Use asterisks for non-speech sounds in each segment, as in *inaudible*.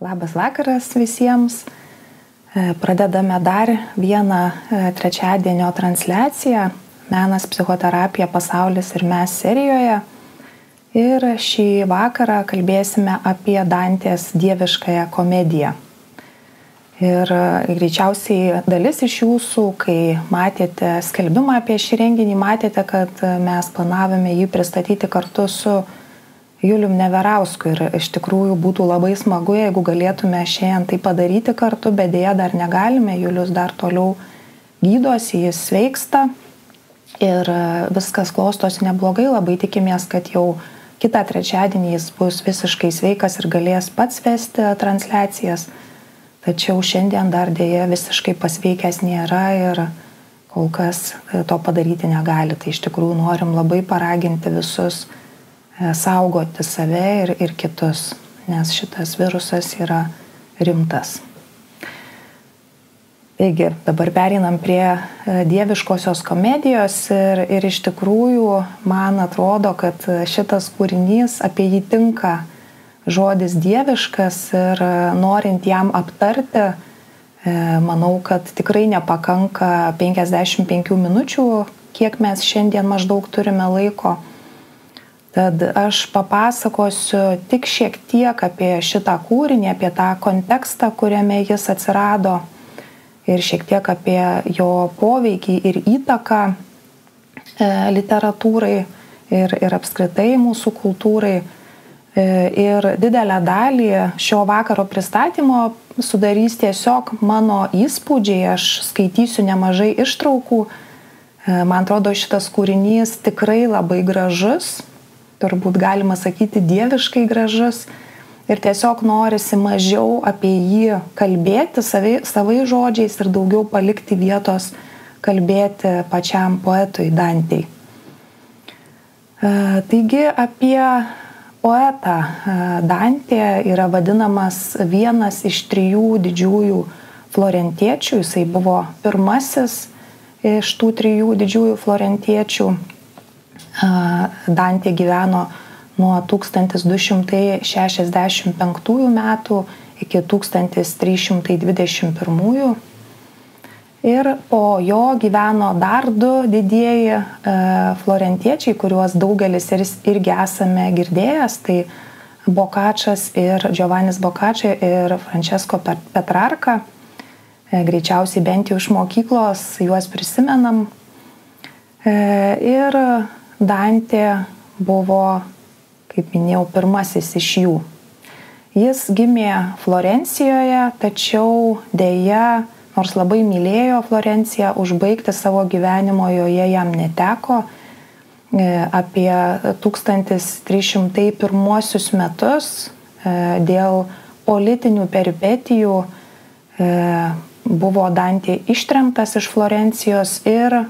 Labas vakaras visiems. E, pradedame dar vieną e, trečiadienio transliaciją Menas, psichoterapija, pasaulis ir mes serijoje. Ir šį vakarą kalbėsime apie Dantės dieviškąją komediją. Ir e, greičiausiai dalis iš jūsų, kai matėte skelbimą apie šį renginį, matėte, kad mes planavome jį pristatyti kartu su Julium Neverausku ir iš tikrųjų būtų labai smagu, jeigu galėtume šiandien tai padaryti kartu, bet dėja dar negalime, Julius dar toliau gydosi, jis sveiksta ir e, viskas klostosi neblogai, labai tikimės, kad jau kitą trečiadienį jis bus visiškai sveikas ir galės pats vesti transliacijas, tačiau šiandien dar dėja visiškai pasveikęs nėra ir kol kas e, to padaryti negali. Tai iš tikrųjų norim labai paraginti visus saugoti save ir, ir kitus, nes šitas virusas yra rimtas. Taigi, dabar perinam prie e, dieviškosios komedijos ir, ir iš tikrųjų man atrodo, kad šitas kūrinys apie jį tinka žodis dieviškas ir e, norint jam aptarti, manau, kad tikrai nepakanka 55 minučių, kiek mes šiandien maždaug turime laiko Tad aš papasakosiu tik šiek tiek apie šitą kūrinį, apie tą kontekstą, kuriame jis atsirado ir šiek tiek apie jo poveikį ir įtaką e, literatūrai ir, ir apskritai mūsų kultūrai. E, ir didelę dalį šio vakaro pristatymo sudarys tiesiog mano įspūdžiai, aš skaitysiu nemažai ištraukų. E, man atrodo, šitas kūrinys tikrai labai gražus, turbūt galima sakyti dieviškai gražus. Ir tiesiog norisi mažiau apie jį kalbėti savai, savai žodžiais ir daugiau palikti vietos kalbėti pačiam poetui Dantei. E, taigi apie poetą e, Dantė yra vadinamas vienas iš trijų didžiųjų florentiečių, jisai buvo pirmasis iš tų trijų didžiųjų florentiečių Dantė gyveno nuo 1265 metų iki 1321. Ir po jo gyveno dar du didieji florentiečiai, kuriuos daugelis ir, irgi esame girdėjęs. Tai Bokačas ir Giovannis Bokačia ir Francesco Petrarka. E, greičiausiai bent jau iš mokyklos juos prisimenam. E, ir Dantė buvo, kaip minėjau, pirmasis iš jų. Jis gimė Florencijoje, tačiau dėja, nors labai mylėjo Florenciją, užbaigti savo gyvenimo joje jam neteko. E, apie 1301 metus e, dėl politinių peripetijų e, buvo Dantė ištremtas iš Florencijos ir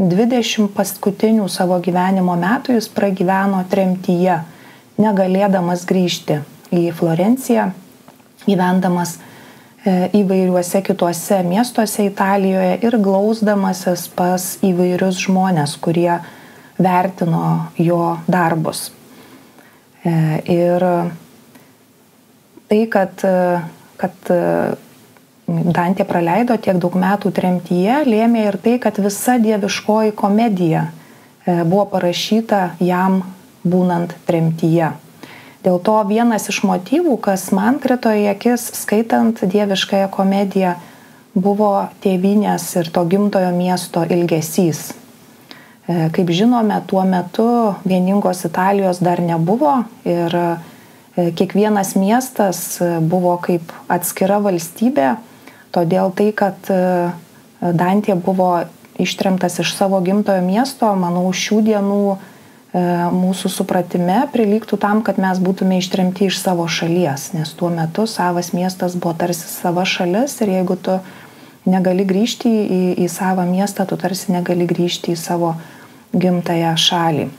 20 paskutinių savo gyvenimo metų jis pragyveno tremtyje, negalėdamas grįžti į Florenciją, gyvendamas e, įvairiuose kituose miestuose Italijoje ir glausdamasis pas įvairius žmonės, kurie vertino jo darbus. E, ir tai, kad, kad Dantė praleido tiek daug metų tremtyje, lėmė ir tai, kad visa dieviškoji komedija e, buvo parašyta jam būnant tremtyje. Dėl to vienas iš motyvų, kas man krito į akis skaitant dieviškąją komediją, buvo tėvinės ir to gimtojo miesto ilgesys. E, kaip žinome, tuo metu vieningos Italijos dar nebuvo ir e, kiekvienas miestas buvo kaip atskira valstybė Todėl tai, kad e, Dantė buvo ištremtas iš savo gimtojo miesto, manau, šių dienų e, mūsų supratime prilygtų tam, kad mes būtume ištremti iš savo šalies, nes tuo metu savas miestas buvo tarsi sava šalis ir jeigu tu negali grįžti į, į savo miestą, tu tarsi negali grįžti į savo gimtają šalį.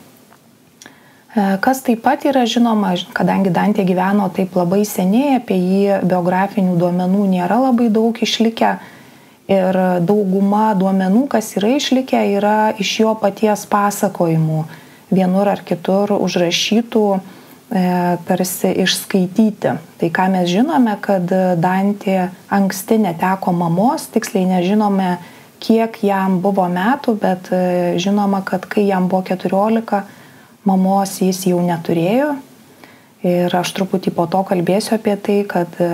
E, kas taip pat yra žinoma, kadangi Dantė gyveno taip labai seniai, apie jį biografinių duomenų nėra labai daug išlikę ir dauguma duomenų, kas yra išlikę, yra iš jo paties pasakojimų, vienur ar kitur užrašytų tarsi išskaityti. Tai ką mes žinome, kad Dantė anksti neteko mamos, tiksliai nežinome, kiek jam buvo metų, bet e, žinoma, kad kai jam buvo 14, mamos jis jau neturėjo. Ir aš truputį po to kalbėsiu apie tai, kad e,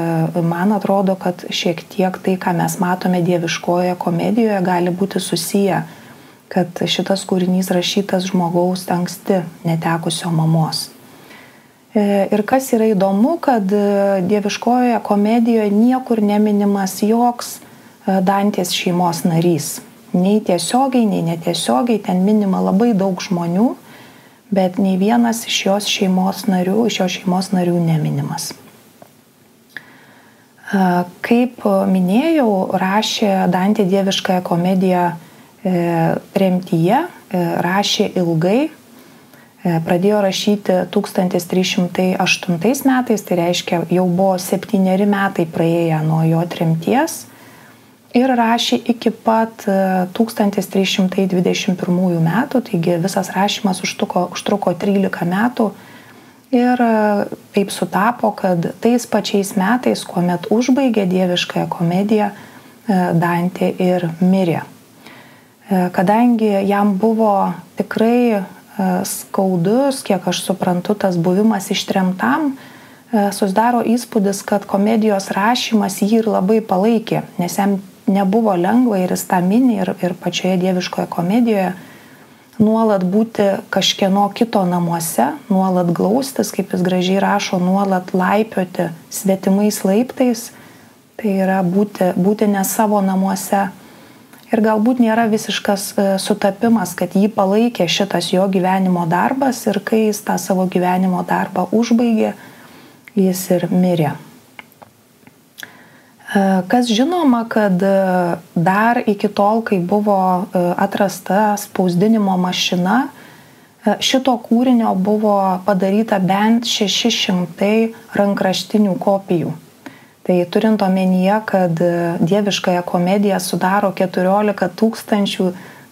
man atrodo, kad šiek tiek tai, ką mes matome dieviškoje komedijoje, gali būti susiję, kad šitas kūrinys rašytas žmogaus anksti netekusio mamos. E, ir kas yra įdomu, kad dieviškojoje komedijoje niekur neminimas joks E, Dantės šeimos narys. Nei tiesiogiai, nei netiesiogiai ten minima labai daug žmonių, bet nei vienas iš jos šeimos narių, iš jos šeimos narių neminimas. E, kaip minėjau, rašė Dantė dieviškąją komediją remtyje, e, rašė ilgai, pradėjo rašyti 1308 metais, tai reiškia jau buvo septyneri metai praėję nuo jo tremties ir rašė iki pat 1321 e, metų, taigi visas rašymas užtruko, užtruko 13 metų. Ir e, taip sutapo, kad tais pačiais metais, kuomet užbaigė dieviškąją komediją, e, Dantė ir mirė. Kadangi jam buvo tikrai skaudus, kiek aš suprantu, tas buvimas ištremtam, susidaro įspūdis, kad komedijos rašymas jį ir labai palaikė, nes jam nebuvo lengva ir jis tą mini ir, ir pačioje dieviškoje komedijoje nuolat būti kažkieno kito namuose, nuolat glaustis, kaip jis gražiai rašo, nuolat laipioti svetimais laiptais, tai yra būti, būti ne savo namuose. Ir galbūt nėra visiškas e, sutapimas, kad jį palaikė šitas jo gyvenimo darbas ir kai jis tą savo gyvenimo darbą užbaigė, jis ir mirė. E, kas žinoma, kad e, dar iki tol, kai buvo e, atrasta spausdinimo mašina, šito kūrinio buvo padaryta bent 600 rankraštinių kopijų. Tai turint omenyje, kad dieviškąją komediją sudaro 14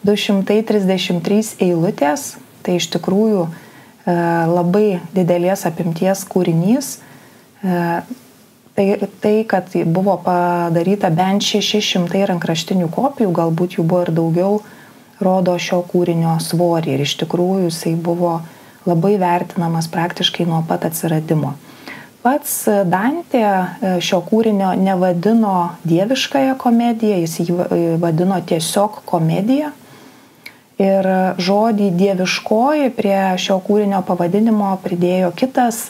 233 eilutės, tai iš tikrųjų labai didelės apimties kūrinys, Tai, tai, kad buvo padaryta bent 600 rankraštinių kopijų, galbūt jų buvo ir daugiau, rodo šio kūrinio svorį ir iš tikrųjų jisai buvo labai vertinamas praktiškai nuo pat atsiradimo. Pats Dantė e, šio kūrinio nevadino dieviškąją komediją, jis jį vadino tiesiog komediją. Ir žodį dieviškoji prie šio kūrinio pavadinimo pridėjo kitas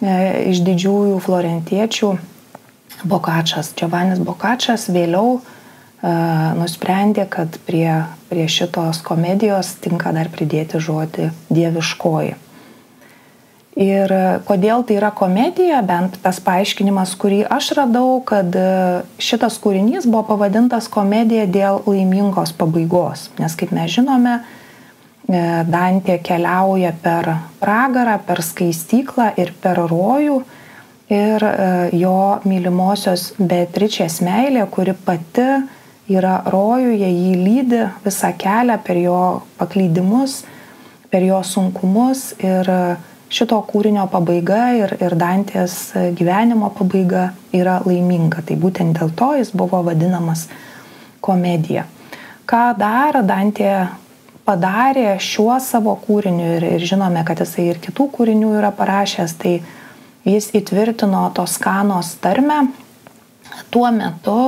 iš didžiųjų florentiečių Bokačas. Giovannis Bokačas vėliau e, nusprendė, kad prie, prie šitos komedijos tinka dar pridėti žodį dieviškoji. Ir kodėl tai yra komedija, bent tas paaiškinimas, kurį aš radau, kad šitas kūrinys buvo pavadintas komedija dėl laimingos pabaigos. Nes kaip mes žinome, E, Dantė keliauja per pragarą, per skaistyklą ir per rojų. Ir e, jo mylimosios Beatričės meilė, kuri pati yra rojuje, jį lydi visą kelią per jo paklydimus, per jo sunkumus. Ir šito kūrinio pabaiga ir, ir Dantės gyvenimo pabaiga yra laiminga. Tai būtent dėl to jis buvo vadinamas komedija. Ką dar Dantė padarė šiuo savo kūriniu ir, ir žinome, kad jisai ir kitų kūrinių yra parašęs, tai jis įtvirtino Toskanos tarmę. Tuo metu,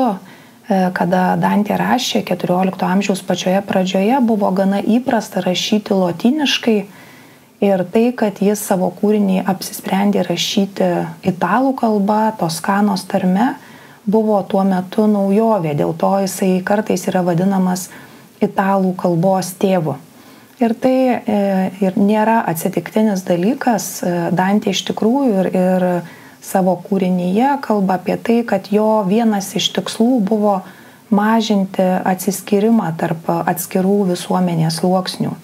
e, kada Dantė rašė 14 amžiaus pačioje pradžioje, buvo gana įprasta rašyti lotyniškai ir tai, kad jis savo kūrinį apsisprendė rašyti italų kalba, Toskanos tarme, buvo tuo metu naujovė, dėl to jisai kartais yra vadinamas italų kalbos tėvu. Ir tai e, ir nėra atsitiktinis dalykas. E, Dantė iš tikrųjų ir, ir savo kūrinyje kalba apie tai, kad jo vienas iš tikslų buvo mažinti atsiskyrimą tarp atskirų visuomenės sluoksnių.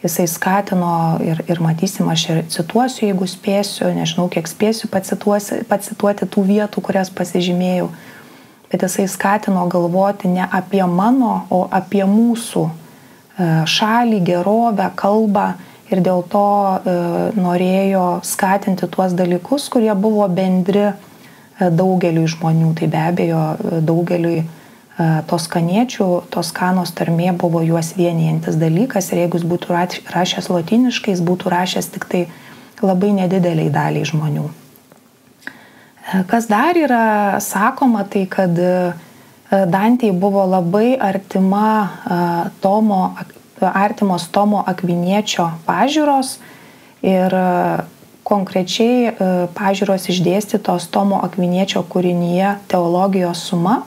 Jisai skatino ir, ir matysim, aš ir cituosiu, jeigu spėsiu, nežinau, kiek spėsiu pacituoti tų vietų, kurias pasižymėjau bet jisai skatino galvoti ne apie mano, o apie mūsų e, šalį, gerovę, kalbą ir dėl to norėjo skatinti tuos dalykus, kurie buvo bendri daugeliu žmonių. Tai be abejo daugeliu toskaniečių, toskanos tarmė buvo juos vienijantis dalykas ir jeigu jis būtų rašęs latiniškai, jis būtų rašęs tik tai labai nedideliai daliai žmonių. Kas dar yra sakoma, tai kad Dantijai buvo labai artima Tomo, artimos Tomo Akviniečio pažiūros ir konkrečiai pažiūros išdėstytos Tomo Akviniečio kūrinyje teologijos suma.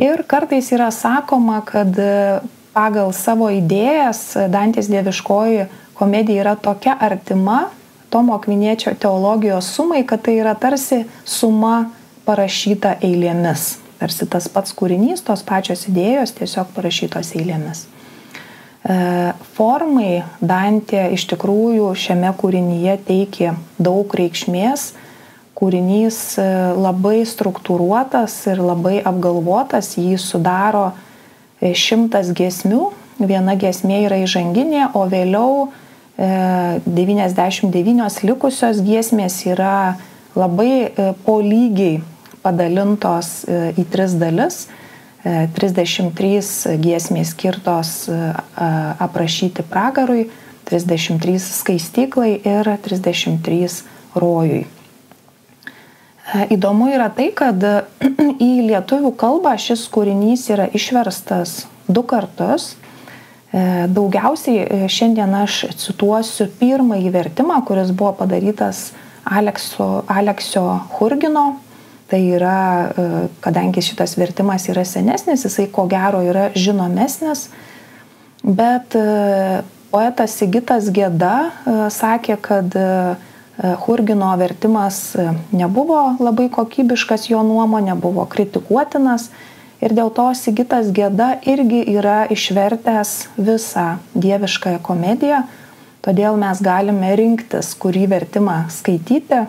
Ir kartais yra sakoma, kad pagal savo idėjas Dantės dieviškoji komedija yra tokia artima Tomo Akviniečio teologijos sumai, kad tai yra tarsi suma parašyta eilėmis. Tarsi tas pats kūrinys, tos pačios idėjos tiesiog parašytos eilėmis. E, formai Dantė iš tikrųjų šiame kūrinyje teikia daug reikšmės, kūrinys e, labai struktūruotas ir labai apgalvotas, jį sudaro e, šimtas giesmių, viena giesmė yra įžanginė, o vėliau 99 e, likusios giesmės yra labai polygiai padalintos į tris dalis. 33 giesmės skirtos aprašyti pragarui, 33 skaistyklai ir 33 rojui. E, įdomu yra tai, kad *clears throat* į lietuvių kalbą šis kūrinys yra išverstas du kartus. E, daugiausiai e, šiandien aš cituosiu pirmąjį vertimą, kuris buvo padarytas Alekso, Aleksio Hurgino. Tai yra, kadangi šitas vertimas yra senesnis, jisai ko gero yra žinomesnis, bet poetas Sigitas Gėda sakė, kad E, Hurgino vertimas e, nebuvo labai kokybiškas jo nuomonė, buvo kritikuotinas ir dėl to Sigitas Gėda irgi yra išvertęs visą dieviškąją komediją, todėl mes galime rinktis, kurį vertimą skaityti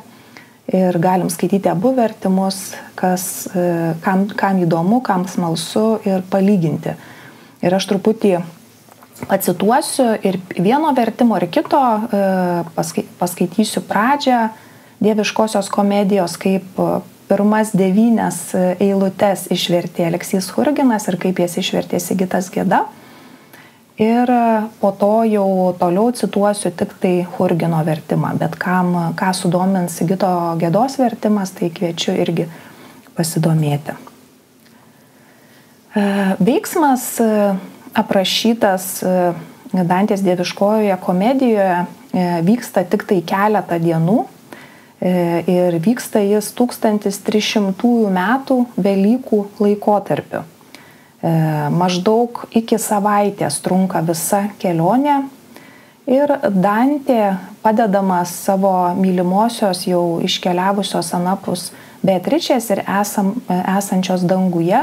ir galim skaityti abu vertimus, kas, e, kam, kam įdomu, kam smalsu ir palyginti. Ir aš truputį pacituosiu ir vieno vertimo, ir kito, e, paskaitysiu pradžią dieviškosios komedijos, kaip pirmas devynes eilutes išvertė Aleksijas Hurginas ir kaip jas išvertė Sigitas Gėda. Ir po to jau toliau cituosiu tik tai Hurgino vertimą, bet kam, ką sudomins Sigito Gėdos vertimas, tai kviečiu irgi pasidomėti. E, veiksmas aprašytas e, Dantės dieviškojoje komedijoje e, vyksta tik tai keletą dienų e, ir vyksta jis 1300 metų Velykų laikotarpiu. Maždaug iki savaitės trunka visa kelionė ir Dantė, padedamas savo mylimosios jau iškeliavusios anapus Beatričės ir esam, esančios danguje,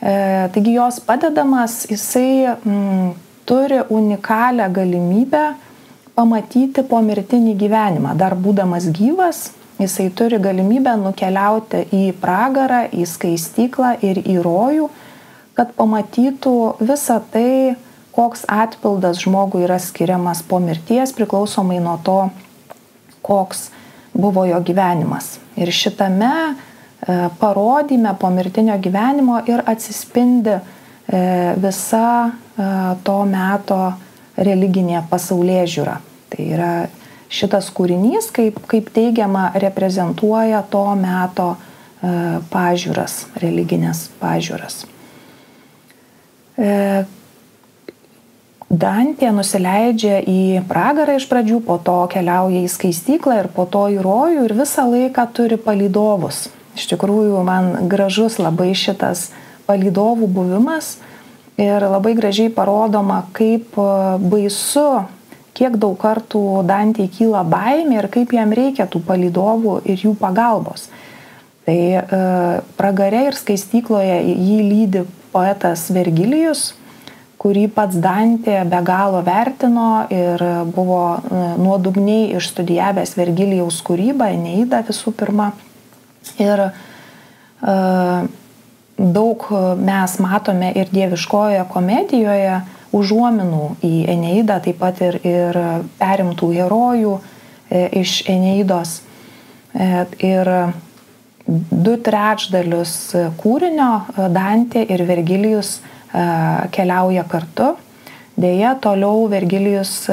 E, taigi jos padedamas, jisai m, mm, turi unikalią galimybę pamatyti pomirtinį gyvenimą. Dar būdamas gyvas, jisai turi galimybę nukeliauti į pragarą, į skaistyklą ir į rojų, kad pamatytų visą tai, koks atpildas žmogui yra skiriamas po mirties priklausomai nuo to, koks buvo jo gyvenimas. Ir šitame E, parodyme pomirtinio gyvenimo ir atsispindi e, visa e, to meto religinė pasaulyje žiūra. Tai yra šitas kūrinys, kaip, kaip teigiama, reprezentuoja to meto pažiūras, religinės pažiūras. Dantė nusileidžia į pragarą iš pradžių, po to keliauja į skaistyklą ir po to į rojų ir visą laiką turi palydovus. Iš tikrųjų, man gražus labai šitas palydovų buvimas ir labai gražiai parodoma, kaip e, baisu, kiek daug kartų Dantį kyla baimė ir kaip jam reikia tų palydovų ir jų pagalbos. Tai e, pragare ir skaistykloje jį lydi poetas Vergilijus, kurį pats Dantė be galo vertino ir buvo e, nuodugniai išstudijavęs Vergilijaus kūrybą, neįda visų pirma. Ir uh, daug mes matome ir dieviškojoje komedijoje užuominų į Eneidą, taip pat ir, ir perimtų herojų iš Eneidos. Ir du trečdalius kūrinio Dantė ir Vergilijus keliauja kartu. Deja, toliau Vergilijus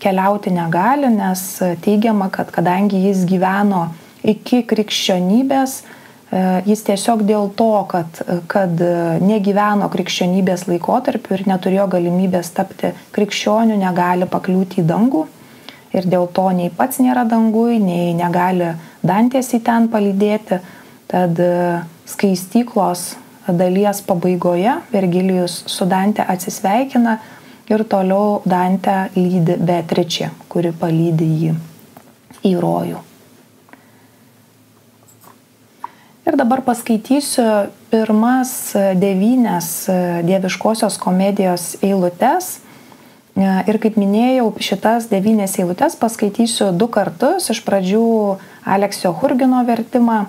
keliauti negali, nes teigiama, kad kadangi jis gyveno iki krikščionybės, jis tiesiog dėl to, kad, kad negyveno krikščionybės laikotarpiu ir neturėjo galimybės tapti krikščioniu, negali pakliūti į dangų. Ir dėl to nei pats nėra dangui, nei negali dantės į ten palydėti. Tad skaistyklos dalies pabaigoje Vergilijus su Dante atsisveikina ir toliau Dante lydi Beatričė, kuri palydi jį į rojų. Ir dabar paskaitysiu pirmas devynes dieviškosios komedijos eilutes. Ir kaip minėjau, šitas devynės eilutes paskaitysiu du kartus. Iš pradžių Aleksio Hurgino vertimą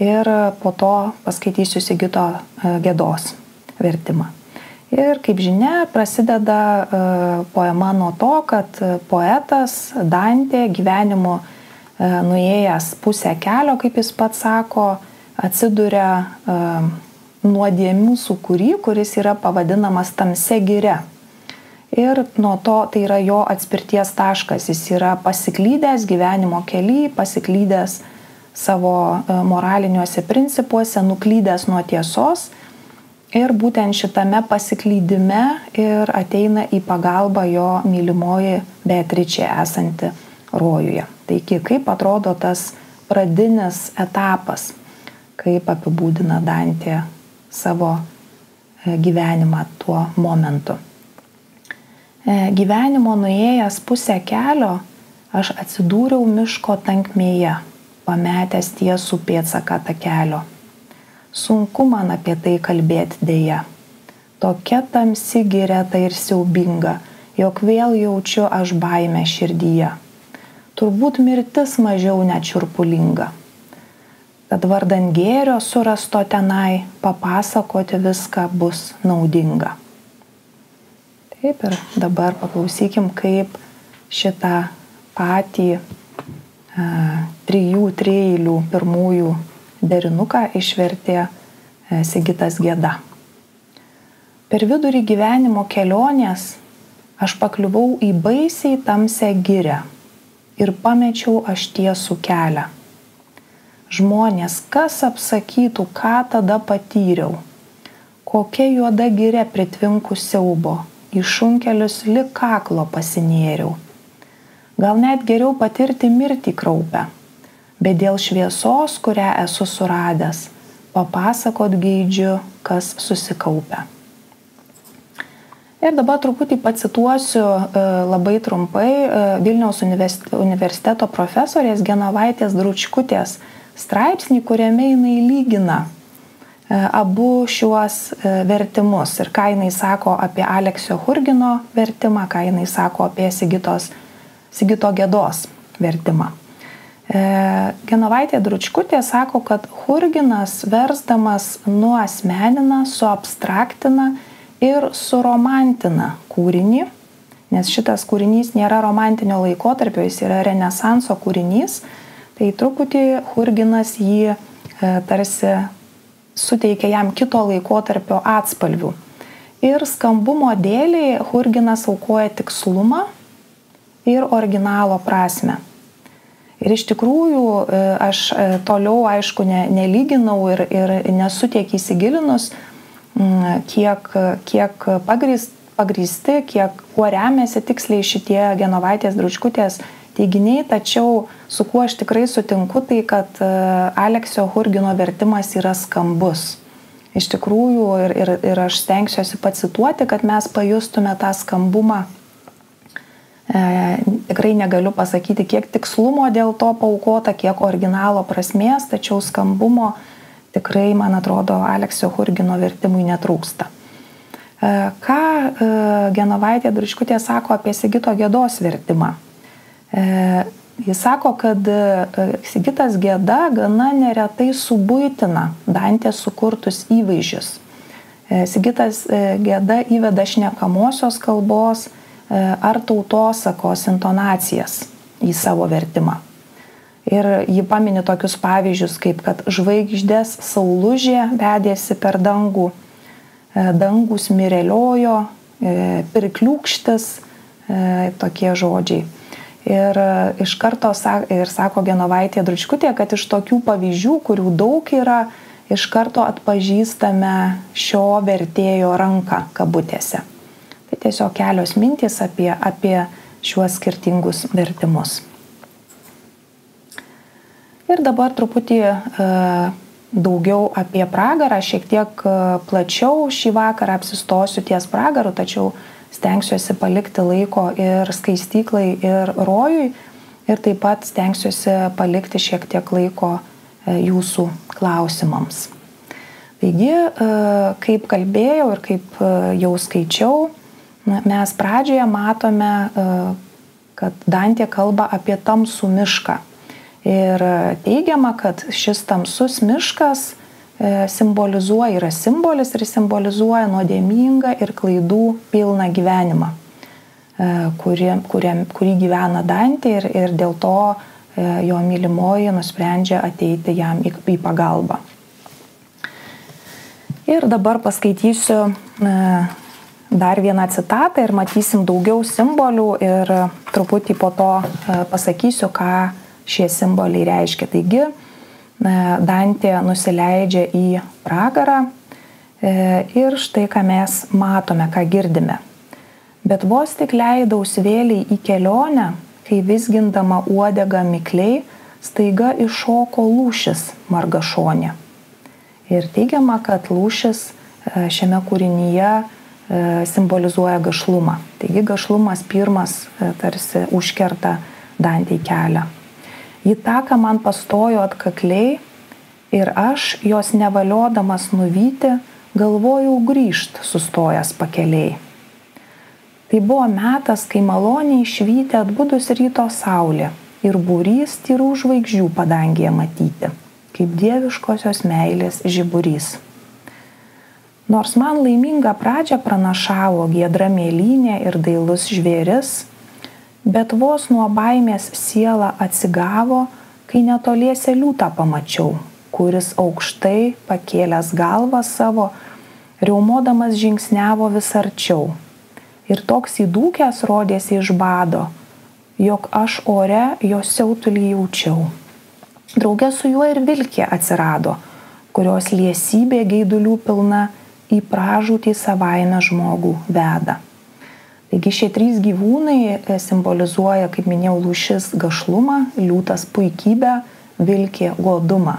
ir po to paskaitysiu Sigito Gėdos vertimą. Ir kaip žinia, prasideda poema nuo to, kad poetas Dantė gyvenimu nuėjęs pusę kelio, kaip jis pats sako, atsiduria uh, nuodėmių sukūry, kuris yra pavadinamas tamse gire. Ir nuo to tai yra jo atspirties taškas. Jis yra pasiklydęs gyvenimo keli, pasiklydęs savo uh, moraliniuose principuose, nuklydęs nuo tiesos. Ir būtent šitame pasiklydime ir ateina į pagalbą jo mylimoji Beatričė esanti rojuje. Taigi, kaip atrodo tas pradinis etapas kaip apibūdina Dantė savo e, gyvenimą tuo momentu. E, gyvenimo nuėjęs pusę kelio, aš atsidūriau miško tankmėje, pametęs tiesų pėtsaką tą kelio. Sunku man apie tai kalbėti dėja. Tokia tamsi gireta ir siaubinga, jog vėl jaučiu aš baimę širdyje. Turbūt mirtis mažiau nečiurpulinga kad vardan gėrio surasto tenai papasakoti viską bus naudinga. Taip ir dabar paklausykim, kaip šitą patį a, trijų trejilių pirmųjų derinuką išvertė a, Sigitas Gėda. Per vidurį gyvenimo kelionės aš pakliuvau į baisiai tamsią gyrę ir pamečiau aš tiesų kelią žmonės, kas apsakytų, ką tada patyriau. Kokia juoda gyrė pritvinkų siaubo, į šunkelius lik kaklo pasinėriau. Gal net geriau patirti mirtį kraupę, bet dėl šviesos, kurią esu suradęs, papasakot geidžiu, kas susikaupia. Ir dabar truputį pacituosiu e, labai trumpai e, Vilniaus universiteto profesorės Genovaitės Dručkutės straipsnį, kuriame jinai lygina e, abu šiuos e, vertimus ir ką jinai sako apie Aleksio Hurgino vertimą, ką jinai sako apie Sigitos, Sigito Gėdos vertimą. E, Genovaitė Dručkutė sako, kad Hurginas versdamas nuosmenina, suabstraktina ir suromantina kūrinį, nes šitas kūrinys nėra romantinio laikotarpio, jis yra renesanso kūrinys, tai truputį Hurginas jį e, tarsi suteikia jam kito laikotarpio atspalvių. Ir skambumo dėliai Hurginas aukoja tikslumą ir originalo prasme. Ir iš tikrųjų e, aš e, toliau, aišku, ne, nelyginau ir, ir nesu tiek įsigilinus, kiek, kiek pagrįst, pagrįsti, kiek kuo remiasi tiksliai šitie Genovaitės dručkutės teiginiai, tačiau su kuo aš tikrai sutinku, tai kad e, Aleksio Hurgino vertimas yra skambus. Iš tikrųjų, ir, ir, ir aš stengsiuosi pacituoti, kad mes pajustume tą skambumą. E, tikrai negaliu pasakyti, kiek tikslumo dėl to paukota, kiek originalo prasmės, tačiau skambumo tikrai, man atrodo, Aleksio Hurgino vertimui netrūksta. E, ką e, Genovaitė Druškutė sako apie Sigito gėdos vertimą? E, jis sako, kad e, Sigitas Gėda gana neretai subuitina Dantės sukurtus įvaizdžius. Sigitas Geda įveda šnekamosios kalbos ar tautosakos intonacijas į savo vertimą. Ir ji pamini tokius pavyzdžius, kaip kad žvaigždės saulužė vedėsi per dangų, dangus mireliojo, pirkliūkštis, tokie žodžiai. Ir iš karto ir sako Genovaitė Dručkutė, kad iš tokių pavyzdžių, kurių daug yra, iš karto atpažįstame šio vertėjo ranką kabutėse. Tai tiesiog kelios mintys apie, apie šiuos skirtingus vertimus. Ir dabar truputį e, daugiau apie pragarą, šiek tiek e, plačiau šį vakarą apsistosiu ties pragaru, tačiau stengsiuosi palikti laiko ir skaistyklai, ir rojui. Ir taip pat stengsiuosi palikti šiek tiek laiko e, jūsų klausimams. Taigi, kaip kalbėjau ir kaip jau skaičiau, mes pradžioje matome, kad Dantė kalba apie tamsų mišką. Ir teigiama, kad šis tamsus miškas e, simbolizuoja, yra simbolis ir simbolizuoja nuodėmingą ir klaidų pilną gyvenimą, e, kuri, kuri, kurį gyvena Dantė ir, ir dėl to e, jo mylimoji nusprendžia ateiti jam į, į pagalbą. Ir dabar paskaitysiu dar vieną citatą ir matysim daugiau simbolių ir truputį po to pasakysiu, ką šie simboliai reiškia. Taigi Dantė nusileidžia į pragarą e, ir štai ką mes matome, ką girdime. Bet vos tik leidaus vėliai į kelionę, kai visgindama uodegą mikliai, staiga iššoko lūšis margašonė. Ir teigiama, kad lūšis e, šiame kūrinyje e, simbolizuoja gašlumą. Taigi gašlumas pirmas tarsi užkerta Dantį kelią. Ji taką man pastojo atkakliai ir aš, jos nevaliodamas nuvyti, galvojau grįžt sustojęs pakeliai. Tai buvo metas, kai maloniai išvykti atbudus ryto saulė ir būrys tyrų žvaigždžių padangėje matyti, kaip dieviškosios meilės žiburys. Nors man laimingą pradžią pranašavo giedra mėlynė ir dailus žvėris, bet vos nuo baimės siela atsigavo, kai netoliese liūtą pamačiau, kuris aukštai pakėlęs galvą savo, riaumodamas žingsnevo vis arčiau. Ir toks įdūkęs rodėsi iš bado, jog aš ore jo siautulį jaučiau. Draugė su juo ir vilkė atsirado, kurios liesybė gaidulių pilna į pražūtį savaime žmogų veda. Taigi šie trys gyvūnai e, simbolizuoja, kaip minėjau, lūšis gašlumą, liūtas puikybę, vilkė godumą.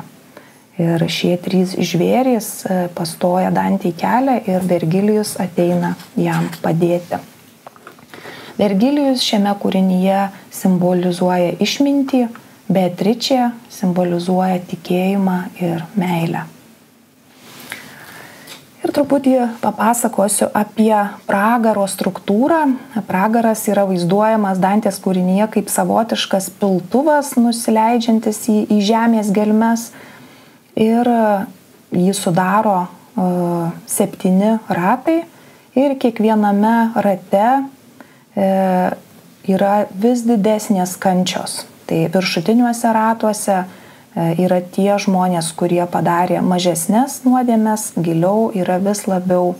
Ir šie trys žvėrys e, pastoja Dantį kelią ir Vergilijus ateina jam padėti. Vergilijus šiame kūrinyje simbolizuoja išmintį, Beatričė simbolizuoja tikėjimą ir meilę truputį papasakosiu apie pragaro struktūrą. Pragaras yra vaizduojamas Dantės kūrinyje kaip savotiškas piltuvas nusileidžiantis į, į žemės gelmes ir jį sudaro uh, septyni ratai ir kiekviename rate uh, yra vis didesnės kančios. Tai viršutiniuose ratuose E, yra tie žmonės, kurie padarė mažesnės nuodėmės, giliau yra vis labiau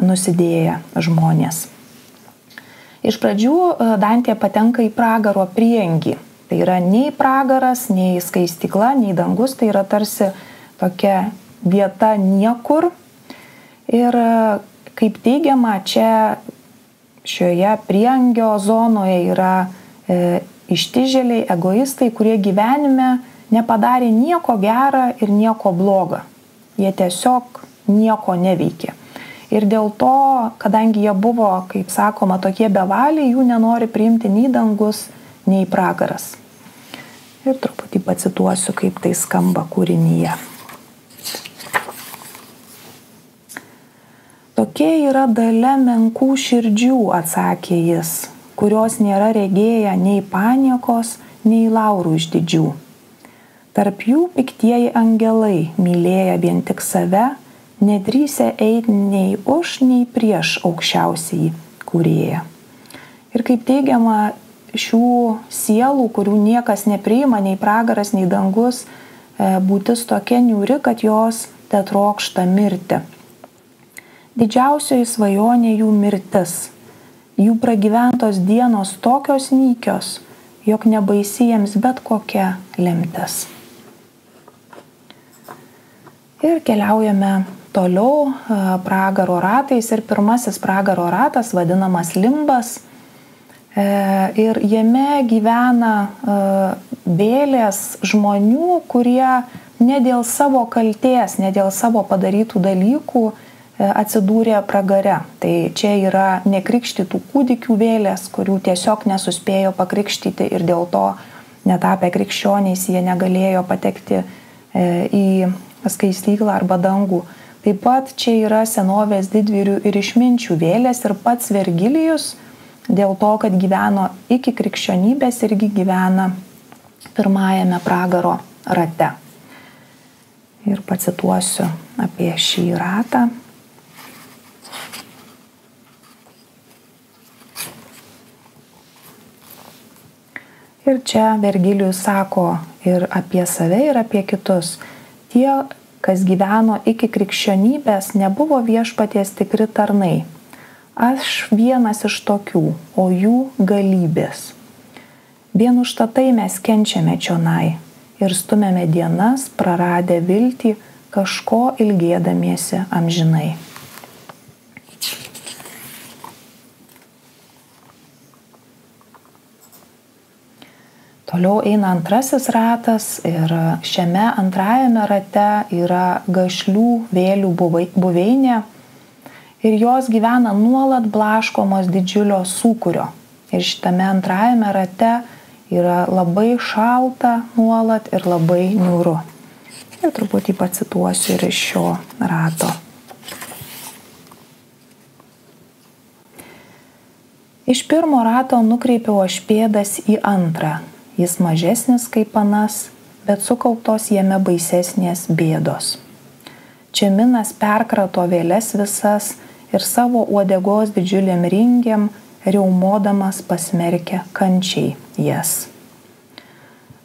nusidėję žmonės. Iš pradžių e, Dantė patenka į pragaro priengį. Tai yra nei pragaras, nei skaistikla, nei dangus, tai yra tarsi tokia vieta niekur. Ir e, kaip teigiama, čia šioje priengio zonoje yra e, ištižėliai, egoistai, kurie gyvenime nepadarė nieko gera ir nieko bloga. Jie tiesiog nieko neveikė. Ir dėl to, kadangi jie buvo, kaip sakoma, tokie bevaliai, jų nenori priimti nei dangus, nei pragaras. Ir truputį pacituosiu, kaip tai skamba kūrinyje. Tokia yra dalė menkų širdžių, atsakė jis, kurios nėra regėję nei paniekos, nei laurų iš didžių Tarp jų piktieji angelai, mylėję vien tik save, nedrysę eiti nei už, nei prieš aukščiausiai kūrėją. Ir kaip teigiama, šių sielų, kurių niekas nepriima, nei pragaras, nei dangus, e, būtis tokia niuri, kad jos te trokšta mirti. Didžiausioji svajonė jų mirtis. Jų pragyventos dienos tokios nykios, jog nebaisi jiems bet kokia lemtis. Ir keliaujame toliau pragaro ratais ir pirmasis pragaro ratas vadinamas limbas. E, ir jame gyvena vėlės žmonių, kurie ne dėl savo kalties, ne dėl savo padarytų dalykų e, atsidūrė pragare. Tai čia yra nekrikštytų kūdikių vėlės, kurių tiesiog nesuspėjo pakrikštyti ir dėl to netapę krikščioniais jie negalėjo patekti e, į skaistyklą arba dangų. Taip pat čia yra senovės didvyrių ir išminčių vėlės ir pats Vergilijus dėl to, kad gyveno iki krikščionybės irgi gyvena pirmajame pragaro rate. Ir pacituosiu apie šį ratą. Ir čia Vergilijus sako ir apie save, ir apie kitus. Tie kas gyveno iki krikščionybės, nebuvo viešpaties tikri tarnai. Aš vienas iš tokių, o jų galybės. Vien už tai mes kenčiame čionai ir stumėme dienas, praradę viltį, kažko ilgėdamiesi amžinai. Toliau eina antrasis ratas ir šiame antrajame rate yra gašlių vėlių buveinė ir jos gyvena nuolat blaškomos didžiulio sūkurio. Ir šitame antrajame rate yra labai šalta nuolat ir labai niūru. Ir truputį pacituosiu ir iš šio rato. Iš pirmo rato nukreipiau aš pėdas į antrą jis mažesnis kaip anas, bet sukauptos jame baisesnės bėdos. Čia minas perkrato vėlės visas ir savo uodegos didžiuliam ringiam, reumodamas pasmerkia kančiai jas.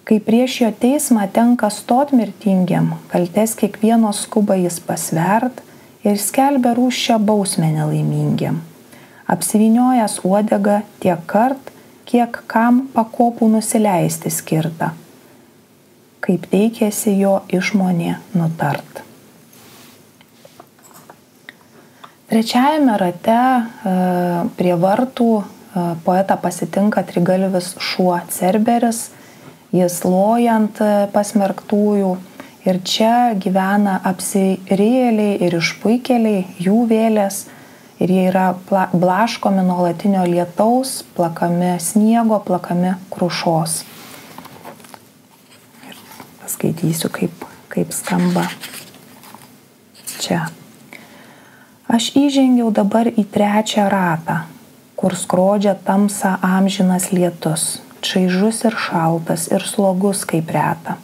Kai prieš jo teismą tenka stot mirtingiam, kaltes kiekvieno skuba jis pasvert ir skelbia rūščią bausmę nelaimingiam. Apsivinojęs uodegą tiek kart, kiek kam pakopų nusileisti skirta, kaip teikėsi jo išmonė nutart. Trečiajame rate e, prie vartų e, poetą pasitinka trigalvis šuo Cerberis, jis lojant e, pasmerktųjų. Ir čia gyvena apsirėliai ir išpuikėliai, jų vėlės ir jie yra blaškomi nuolatinio lietaus, plakami sniego, plakami krušos. Ir paskaitysiu, kaip, kaip skamba čia. Aš įžengiau dabar į trečią ratą, kur skrodžia tamsa amžinas lietus, čaižus ir šaltas ir slogus kaip reta.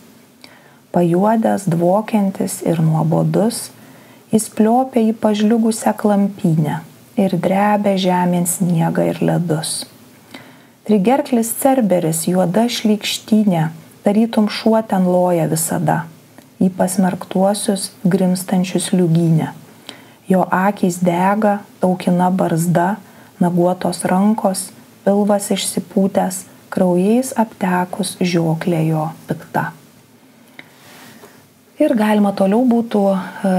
Pajuodęs, dvokiantis ir nuobodus, Jis pliopia į pažliugusią klampynę ir drebia žemėn sniegą ir ledus. Trigerklis cerberis juoda šlykštynė, tarytum šuo ten loja visada, į pasmerktuosius grimstančius liugynę. Jo akys dega, taukina barzda, naguotos rankos, pilvas išsipūtęs, kraujais aptekus žioklė jo pikta. Ir galima toliau būtų e,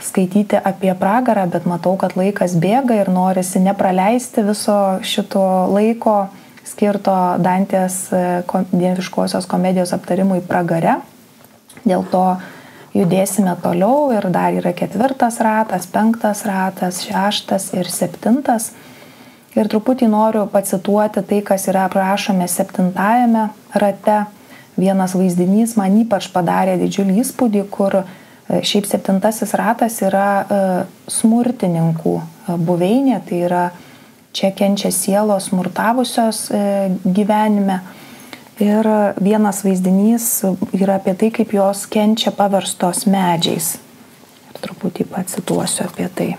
skaityti apie pragarą, bet matau, kad laikas bėga ir norisi nepraleisti viso šito laiko skirto Dantės e, dieviškosios komedijos aptarimui pragare. Dėl to judėsime toliau ir dar yra ketvirtas ratas, penktas ratas, šeštas ir septintas. Ir truputį noriu pacituoti tai, kas yra aprašome septintajame rate vienas vaizdinys man ypač padarė didžiulį įspūdį, kur e, šiaip septintasis ratas yra e, smurtininkų e, buveinė, tai yra čia kenčia sielos smurtavusios gyvenime. Ir vienas vaizdinys yra apie tai, kaip jos kenčia paverstos medžiais. truputį pacituosiu apie tai.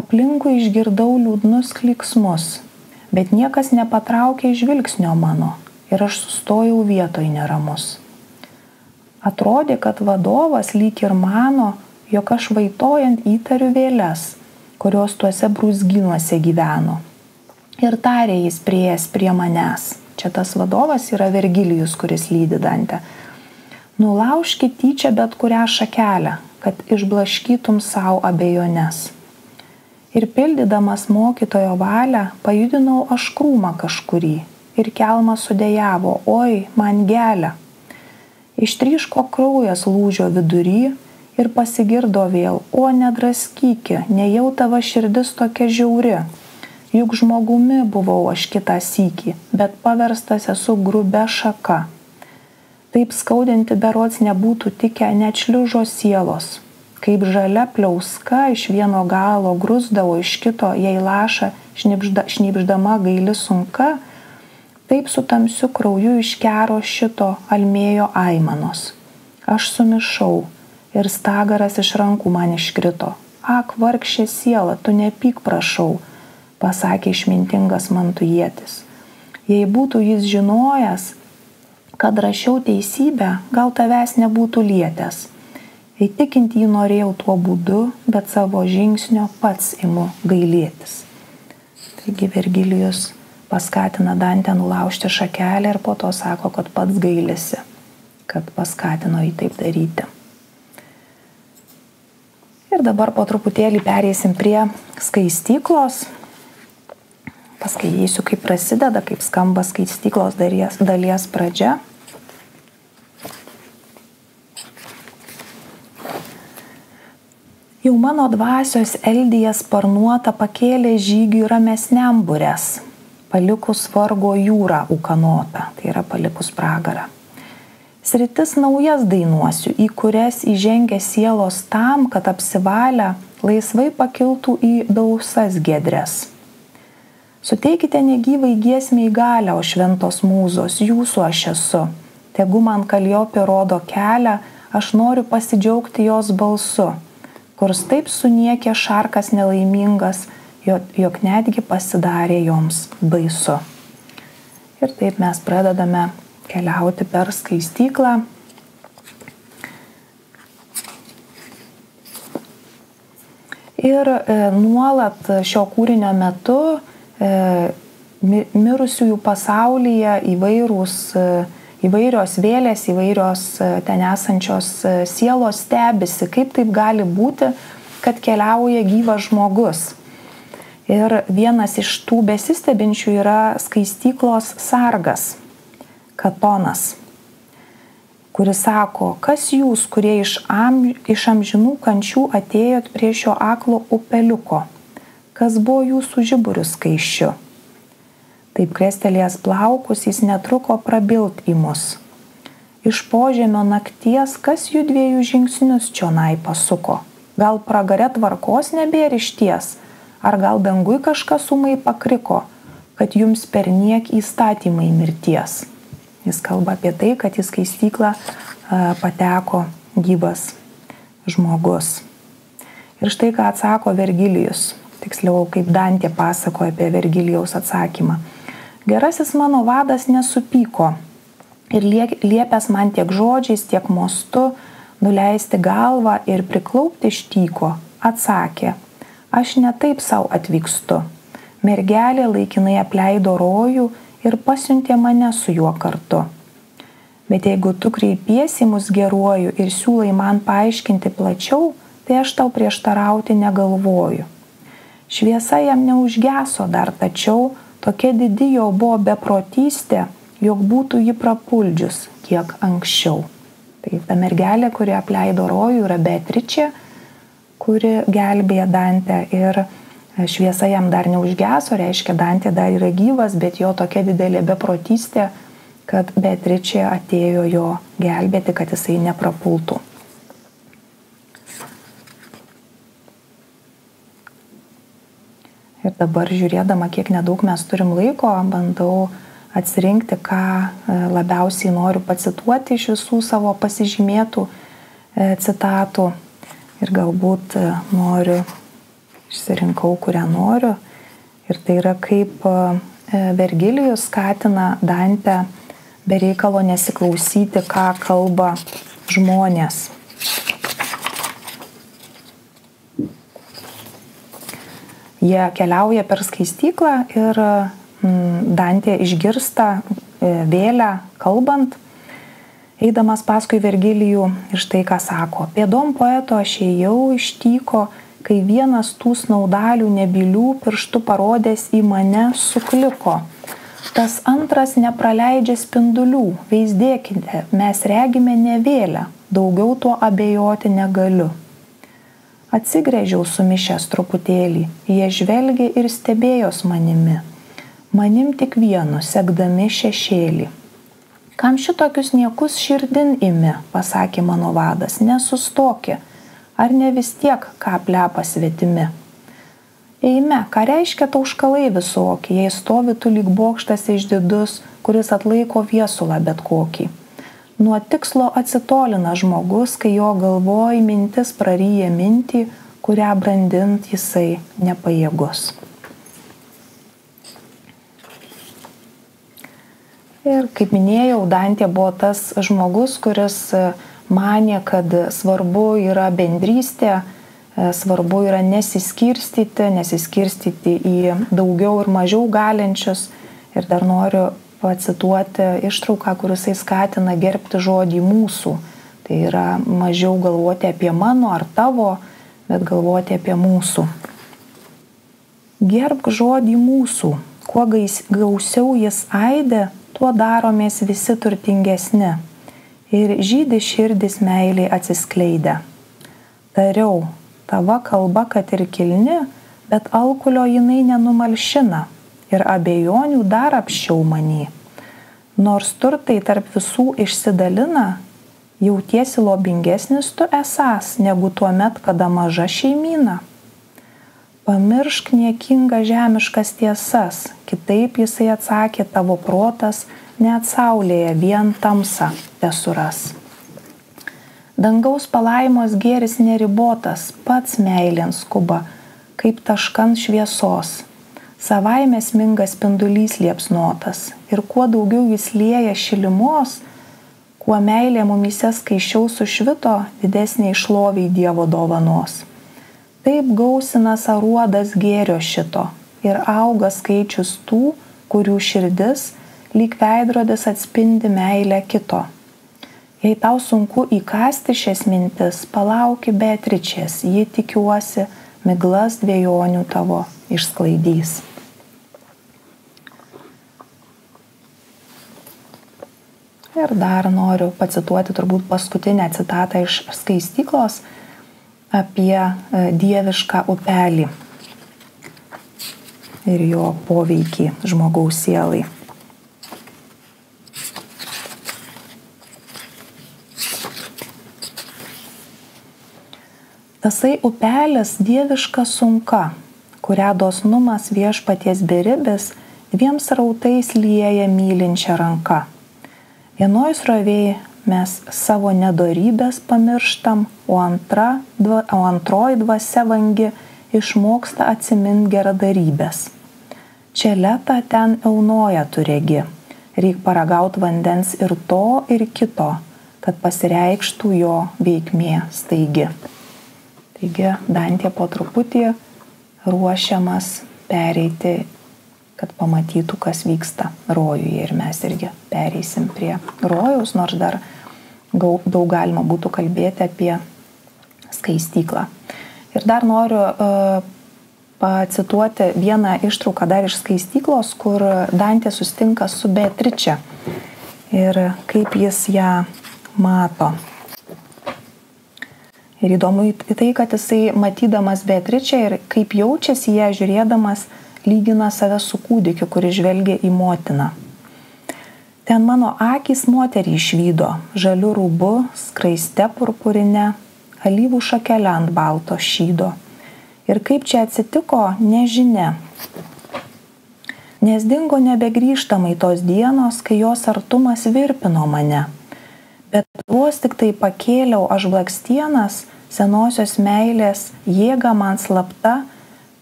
Aplinkui išgirdau liūdnus kliksmus, bet niekas nepatraukė žvilgsnio mano ir aš sustojau vietoj neramus. Atrodė, kad vadovas lyg ir mano, jog aš vaitojant įtariu vėlės, kurios tuose brūzginuose gyveno. Ir tarė jis prieės prie manęs. Čia tas vadovas yra Vergilijus, kuris lydi Dantę. Nulaužkit tyčia bet kurią šakelę, kad išblaškytum savo abejones ir pildydamas mokytojo valią pajudinau aš krūmą kažkurį ir kelmas sudėjavo, oi, man gelia. Ištryško kraujas lūžio vidury ir pasigirdo vėl, o nedraskykė, nejau tavo širdis tokia žiauri. Juk žmogumi buvau aš kitą sykį, bet paverstas esu grubia šaka. Taip skaudinti berots nebūtų tikę net šliužo sielos, kaip žalia pliauska iš vieno galo grūsdavo iš kito jai lašą šnipžda, šnipždama gaili sunka, taip su tamsiu krauju iš kero šito almėjo aimanos. Aš sumišau ir stagaras iš rankų man iškrito. Ak, vargšė siela, tu nepyk prašau, pasakė išmintingas mantujėtis. Jei būtų jis žinojęs, kad rašiau teisybę, gal tavęs nebūtų lietęs Įtikinti jį norėjau tuo būdu, bet savo žingsnio pats imu gailėtis. Taigi Vergilijus paskatina Dantę nulaužti šakelę ir po to sako, kad pats gailisi, kad paskatino jį taip daryti. Ir dabar po truputėlį pereisim prie skaistyklos. Paskaitysiu, kaip prasideda, kaip skamba skaistyklos dalies, dalies pradžia. Jau mano dvasios eldijas sparnuota pakėlė žygiui ramesniam burės, palikus vargo jūrą ukanotą, tai yra palikus pragarą. Sritis naujas dainuosiu, į kurias įžengia sielos tam, kad apsivalę laisvai pakiltų į dausas gedres. Suteikite negyvai giesmiai galę, o šventos mūzos, jūsų aš esu. Tegu man kaliopi rodo kelią, aš noriu pasidžiaugti jos balsu kurs taip suniekė šarkas nelaimingas, jog netgi pasidarė joms baisu. Ir taip mes pradedame keliauti per skaistyklą. Ir e, nuolat šio kūrinio metu e, mirusiųjų pasaulyje įvairūs e, įvairios vėlės, įvairios e, ten esančios e, sielos stebisi, kaip taip gali būti, kad keliauja gyvas žmogus. Ir vienas iš tų besistebinčių yra skaistyklos sargas, katonas, kuris sako, kas jūs, kurie iš, am, iš amžinų kančių atėjot prie šio aklo upeliuko, kas buvo jūsų žiburių skaiščiu Taip krestelės plaukus jis netruko prabilt į mus. Iš požemio nakties, kas jų dviejų žingsnius čionai pasuko? Gal pragare tvarkos nebėrišties, ar gal dangui kažkas sumai pakriko, kad jums per niek įstatymai mirties. Jis kalba apie tai, kad į skaistyklą pateko gyvas žmogus. Ir štai ką atsako Vergilijus, tiksliau kaip Dantė pasakoja apie Vergilijaus atsakymą. Gerasis mano vadas nesupyko ir liepęs man tiek žodžiais, tiek mostu nuleisti galvą ir priklaupti štyko, atsakė, aš ne taip savo atvykstu. Mergelė laikinai apleido rojų ir pasiuntė mane su juo kartu. Bet jeigu tu kreipiesi mus geruoju ir siūlai man paaiškinti plačiau, tai aš tau prieštarauti negalvoju. Šviesa jam neužgeso dar, tačiau Tokia didi jo buvo beprotystė, jog būtų jį prapuldžius kiek anksčiau. Tai ta mergelė, kuri apleido rojų, yra Beatričė, kuri gelbėja Dantę ir šviesa jam dar neužgeso, reiškia, Dantė dar yra gyvas, bet jo tokia didelė beprotystė, kad Beatričė atėjo jo gelbėti, kad jisai neprapultų. Ir dabar žiūrėdama, kiek nedaug mes turim laiko, bandau atsirinkti, ką e, labiausiai noriu pacituoti iš visų savo pasižymėtų e, citatų ir galbūt noriu, išsirinkau, kurią noriu. Ir tai yra kaip Vergilijus skatina Dantę bereikalo nesiklausyti, ką kalba žmonės. Jie keliauja per skaistyklą ir mm, Dantė išgirsta e, vėlę kalbant, eidamas paskui Vergilijų ir štai ką sako. Pėdom poeto aš ėjau ištyko, kai vienas tų snaudalių nebilių pirštų parodęs į mane sukliko. Tas antras nepraleidžia spindulių, veizdėkite, mes regime ne vėlę, daugiau tuo abejoti negaliu. Atsigrėžiau sumišęs truputėlį, jie žvelgė ir stebėjos manimi. Manim tik vienu, sekdami šešėlį. Kam šitokius niekus širdin imi, pasakė mano vadas, nesustokė, ar ne vis tiek ką plepa svetimi. Eime, ką reiškia tauškalai visokie, jei stovi tu lyg bokštas išdidus, kuris atlaiko viesulą bet kokį. Nuo tikslo atsitolina žmogus, kai jo galvoj mintis praryja mintį, kurią brandint jisai nepajėgus. Ir kaip minėjau, Dantė buvo tas žmogus, kuris e, manė, kad svarbu yra bendrystė, e, svarbu yra nesiskirstyti, nesiskirstyti į daugiau ir mažiau galinčius. Ir dar noriu pacituoti ištrauką, kur jisai skatina gerbti žodį mūsų. Tai yra mažiau galvoti apie mano ar tavo, bet galvoti apie mūsų. Gerbk žodį mūsų. Kuo gausiau jis aidė, tuo daromės visi turtingesni. Ir žydį širdis meiliai atsiskleidė. Tariau, tava kalba, kad ir kilni, bet alkulio jinai nenumalšina ir abejonių dar apščiau manį. Nors turtai tarp visų išsidalina, jautiesi lobingesnis tu esas negu tuo met, kada maža šeimyna. Pamiršk niekinga žemiškas tiesas, kitaip jisai atsakė tavo protas, net saulėje vien tamsa tesuras. Dangaus palaimos gėris neribotas, pats meilėn skuba, kaip taškant šviesos savaime smingas spindulys liepsnotas ir kuo daugiau jis lieja šilimos, kuo meilė mumise skaičiau sušvito, didesnė išloviai Dievo dovanos. Taip gausinas aruodas gėrio šito ir auga skaičius tų, kurių širdis lyg veidrodis atspindi meilę kito. Jei tau sunku įkasti šias mintis, palauki Beatričės, ji tikiuosi, miglas dviejonių tavo išsklaidys. Ir dar noriu pacituoti turbūt paskutinę citatą iš skaistyklos apie e, dievišką upelį ir jo poveikį žmogaus sielai. Tasai upelis dieviška sunka, kurią dosnumas viešpaties beribis dviem srautais lieja mylinčią ranką Vienoj srovėje mes savo nedorybės pamirštam, o, antra, o antroji dvasia vangi išmoksta atsimint geradarybės. Čia leta ten eunoja turėgi, reik paragaut vandens ir to, ir kito, kad pasireikštų jo veikmė staigi. Taigi Dantė po truputį ruošiamas pereiti kad pamatytų, kas vyksta rojuje ir mes irgi pereisim prie rojaus, nors dar daug galima būtų kalbėti apie skaistyklą. Ir dar noriu uh, pacituoti vieną ištrauką dar iš skaistyklos, kur Dantė sustinka su Beatriče ir kaip jis ją mato. Ir įdomu į tai, kad jisai matydamas Beatričę ir kaip jaučiasi ją žiūrėdamas lygina save su kūdikiu, kuris žvelgia į motiną. Ten mano akis moterį išvydo, žaliu rūbu, skraiste purpurinė, alyvų šakelę ant balto šydo. Ir kaip čia atsitiko, nežinia. nes dingo nebegrįžtamai tos dienos, kai jos artumas virpino mane. Bet vos tik tai pakėliau aš blakstienas, senosios meilės jėga man slapta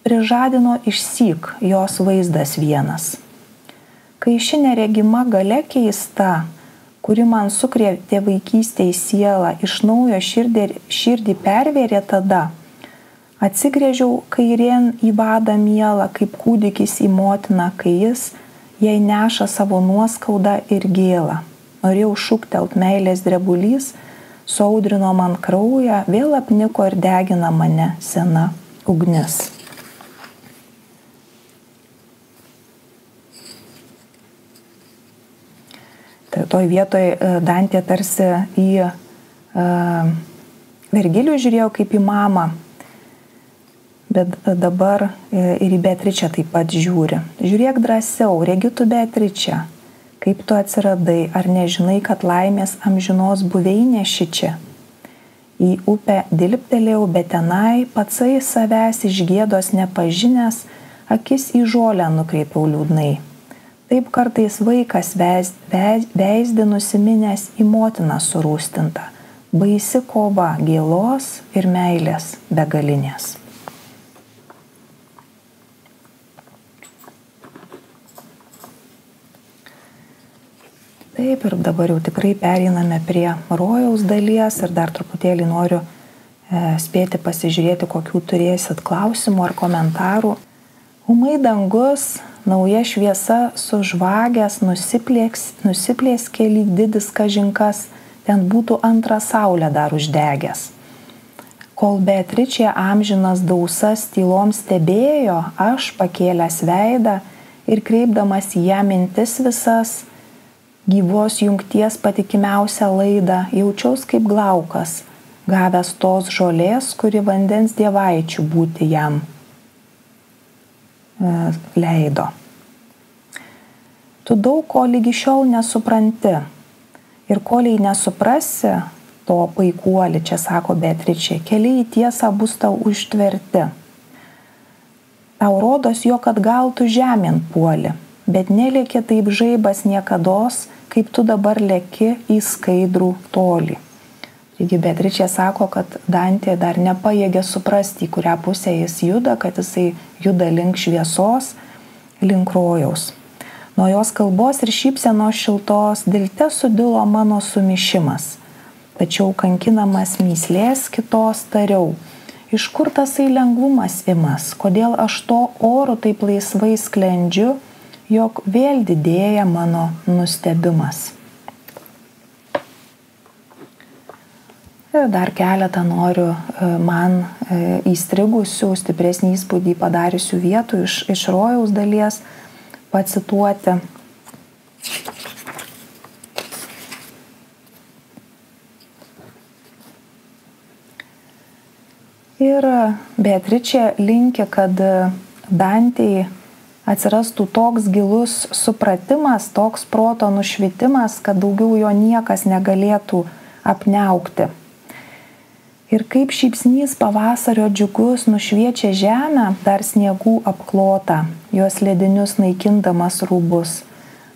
prižadino išsyk jos vaizdas vienas. Kai ši neregima gale keista, kuri man sukrėtė vaikystėje sielą, iš naujo širdį, širdį pervėrė tada, atsigrėžiau kairien į vadą mielą, kaip kūdikis į motiną, kai jis jai neša savo nuoskaudą ir gėlą. Norėjau šūktelt meilės drebulys, saudrino man kraują, vėl apniko ir degina mane sena ugnis. Toj vietoj e, Dantė tarsi į uh, Vergilių žiūrėjau kaip į mamą, bet dabar e, ir į Beatričę taip pat žiūri. Žiūrėk drąsiau, regi tu Beatričę, kaip tu atsiradai, ar nežinai, kad laimės amžinos buveinė ši čia. Į upę dilptelėjau, bet tenai patsai savęs iš gėdos nepažinęs, akis į žolę nukreipiau liūdnai Taip kartais vaikas veisdi nusiminęs į motiną surūstintą. Baisi kova gėlos ir meilės begalinės. Taip ir dabar jau tikrai pereiname prie rojaus dalies ir dar truputėlį noriu e, spėti pasižiūrėti, kokių turėsit klausimų ar komentarų. Umai dangus nauja šviesa sužvagęs, nusiplėskė lyg didis kažinkas, ten būtų antrą saulę dar uždegęs. Kol Beatričė amžinas dausas tylom stebėjo, aš pakėlęs veidą ir kreipdamas į ją mintis visas, gyvos jungties patikimiausią laidą, jaučiaus kaip glaukas, gavęs tos žolės, kuri vandens dievaičių būti jam leido. Tu daug ko lygi šiol nesupranti. Ir koliai nesuprasi to paikuolį, čia sako Beatričė, keliai į tiesą bus tau užtverti. Tau rodos jo, kad gal tu žemėn puoli, bet nelėkė taip žaibas niekados, kaip tu dabar lėki į skaidrų tolį. Taigi Beatričė sako, kad Dantė dar nepaėgė suprasti, į kurią pusę jis juda, kad jisai juda link šviesos, link rojaus. Nuo jos kalbos ir šypsenos šiltos dilte sudilo mano sumišimas. Tačiau kankinamas myslės kitos tariau, iš kur tasai lengvumas imas, kodėl aš to oru taip laisvai sklendžiu, jog vėl didėja mano nustebimas. Dar keletą noriu e, man e, įstrigusių, stipresnį įspūdį padariusių vietų iš, iš rojaus dalies pacituoti. Ir Beatričė linkia, kad Dantei atsirastų toks gilus supratimas, toks proto nušvitimas, kad daugiau jo niekas negalėtų apneukti. Ir kaip šypsnys pavasario džiugus nušviečia žemę, dar sniegų apklota, jos ledinius naikindamas rūbus.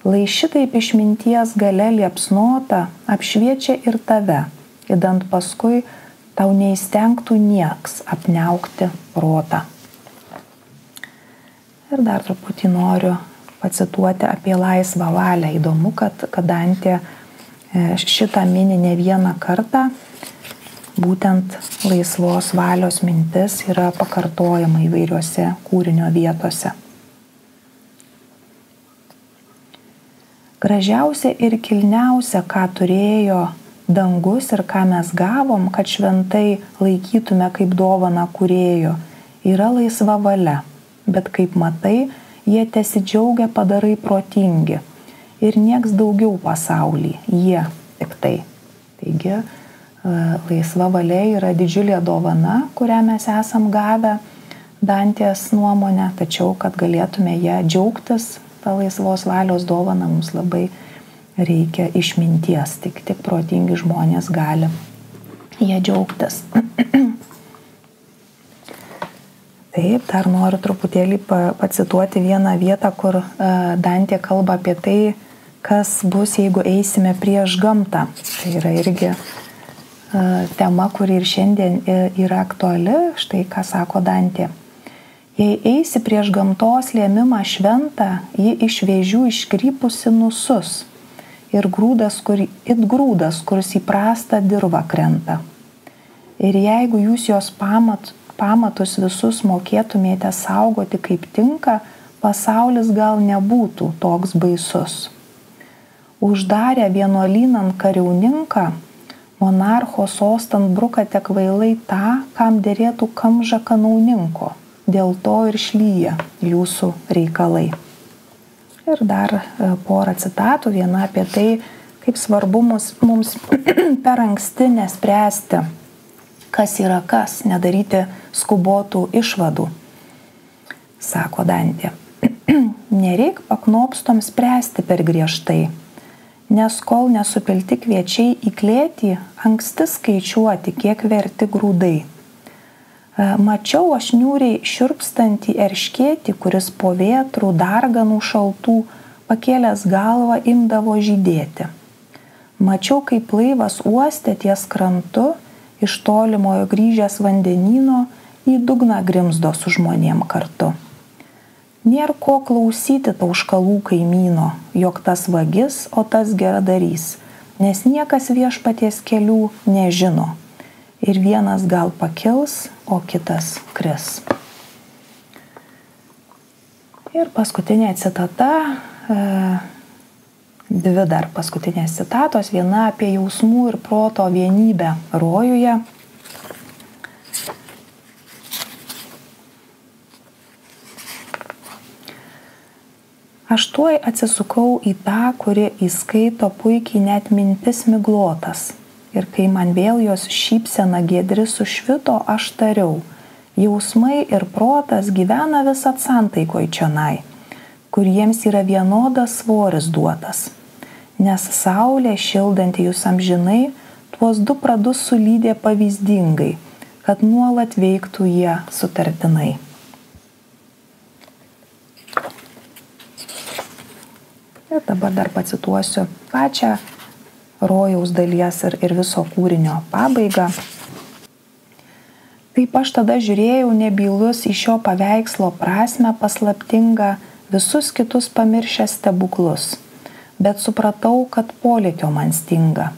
Lai šitaip išminties gale liepsnota apšviečia ir tave, įdant paskui tau neįstengtų nieks apneukti protą. Ir dar truputį noriu pacituoti apie laisvą valią. Įdomu, kad kadantė e, šitą mini ne vieną kartą būtent laisvos valios mintis yra pakartojama įvairiuose kūrinio vietose. Gražiausia ir kilniausia, ką turėjo dangus ir ką mes gavom, kad šventai laikytume kaip dovana kurėjo, yra laisva valia. Bet kaip matai, jie tesidžiaugia padarai protingi. Ir nieks daugiau pasaulyje, jie tik tai. Taigi, laisva valia yra didžiulė dovana, kurią mes esam gavę Dantės nuomonę, tačiau, kad galėtume ją džiaugtis, tą laisvos valios dovaną mums labai reikia išminties, tik, tik protingi žmonės gali ją džiaugtis. *clears throat* Taip, dar noriu truputėlį pacituoti vieną vietą, kur e, Dantė kalba apie tai, kas bus, jeigu eisime prieš gamtą. Tai yra irgi e, tema, kuri ir šiandien e, yra aktuali, štai ką sako Dantė. Jei eisi prieš gamtos lėmimą šventą, ji iš vėžių iškrypusi nusus ir grūdas, kur, it grūdas, kuris į prastą dirvą krenta. Ir jeigu jūs jos pamat, pamatus visus mokėtumėte saugoti kaip tinka, pasaulis gal nebūtų toks baisus. Uždarę vienuolynant kariauninką, monarcho sostant brukate kvailai tą, kam dėrėtų kamža kanauninko. Dėl to ir šlyja jūsų reikalai. Ir dar e, porą citatų, viena apie tai, kaip svarbu mums, mums *clears throat* per anksti nespręsti kas yra kas, nedaryti skubotų išvadų. Sako Dantė. *clears throat* Nereik paknopstom spręsti per griežtai, nes kol nesupilti kviečiai į klėtį, anksti skaičiuoti, kiek verti grūdai. E, mačiau aš niūriai širpstantį erškėtį, kuris po vėtrų, darganų šaltų, pakėlęs galvą imdavo žydėti. Mačiau, kaip laivas uostė ties krantu iš tolimojo grįžęs vandenyno į dugną grimzdo su žmonėm kartu. Nėra ko klausyti tauškalų kaimyno, jog tas vagis, o tas geradarys, nes niekas viešpaties kelių nežino. Ir vienas gal pakils, o kitas kris. Ir paskutinė citata e, dvi dar paskutinės citatos. Viena apie jausmų ir proto vienybę rojuje. Aš tuoj atsisukau į tą, kuri įskaito puikiai net mintis miglotas. Ir kai man vėl jos šypsena gedri sušvito, aš tariau, jausmai ir protas gyvena visat santaikoj čionai, kur jiems yra vienodas svoris duotas nes saulė šildanti jūs amžinai, tuos du pradus sulydė pavyzdingai, kad nuolat veiktų jie sutartinai. Ir dabar dar pacituosiu pačią rojaus dalies ir, ir viso kūrinio pabaigą. Taip aš tada žiūrėjau nebylus į šio paveikslo prasme paslaptingą visus kitus pamiršęs stebuklus bet supratau, kad polėkio man stinga